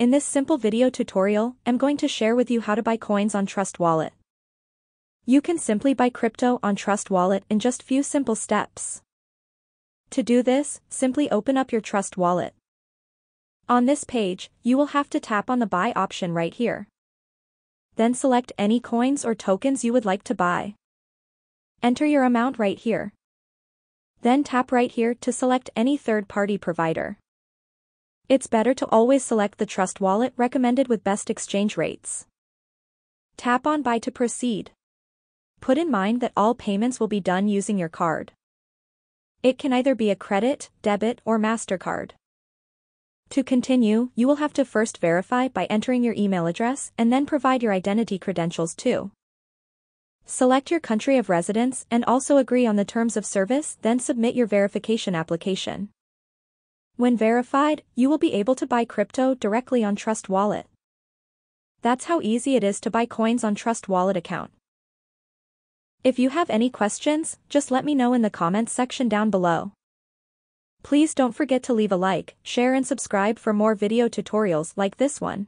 In this simple video tutorial, I'm going to share with you how to buy coins on Trust Wallet. You can simply buy crypto on Trust Wallet in just few simple steps. To do this, simply open up your Trust Wallet. On this page, you will have to tap on the buy option right here. Then select any coins or tokens you would like to buy. Enter your amount right here. Then tap right here to select any third-party provider. It's better to always select the Trust Wallet recommended with best exchange rates. Tap on Buy to proceed. Put in mind that all payments will be done using your card. It can either be a credit, debit, or MasterCard. To continue, you will have to first verify by entering your email address and then provide your identity credentials too. Select your country of residence and also agree on the terms of service then submit your verification application. When verified, you will be able to buy crypto directly on Trust Wallet. That's how easy it is to buy coins on Trust Wallet account. If you have any questions, just let me know in the comments section down below. Please don't forget to leave a like, share and subscribe for more video tutorials like this one.